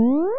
you